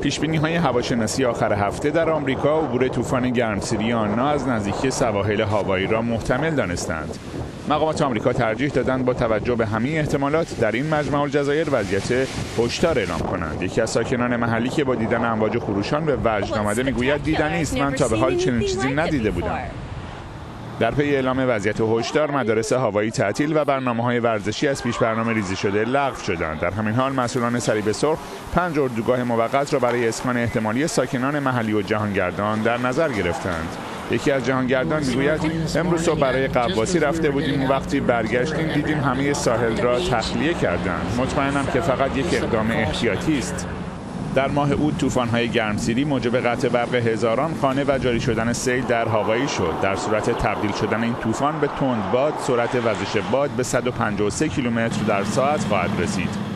پیشبینی های هواشناسی آخر هفته در آمریکا عبور طوفان گرمسیری آنا از نزدیکی سواحل هاوایی را محتمل دانستند. مقامات آمریکا ترجیح دادند با توجه به همه احتمالات در این مجمع الجزایر وضعیت هشدار اعلام کنند. یکی از ساکنان محلی که با دیدن امواج خروشان به وجد آمده می‌گوید دیدنی است من تا به حال چنین چیزی ندیده بودم. در پی اعلام وضعیت هشدار مدارس هوایی تعطیل و برنامه های ورزشی از پیش برنامه ریزی شده لغو شدند. در همین حال مسئولان صلیب سرخ پنج اردوگاه موقت را برای اسکان احتمالی ساکنان محلی و جهانگردان در نظر گرفتند. یکی از جهانگردان می‌گوید امروز صبح برای قواسی رفته بودیم و وقتی برگشتیم دیدیم همه ساحل را تخلیه کردند. مطمئنم که فقط یک اقدام احتیاطی است. در ماه اوت طوفان‌های گرمسیری موجب قطع برق هزاران خانه و جاری شدن سیل در هاوایی شد. در صورت تبدیل شدن این طوفان به تندباد سرعت وزش باد به 153 کیلومتر در ساعت خواهد رسید.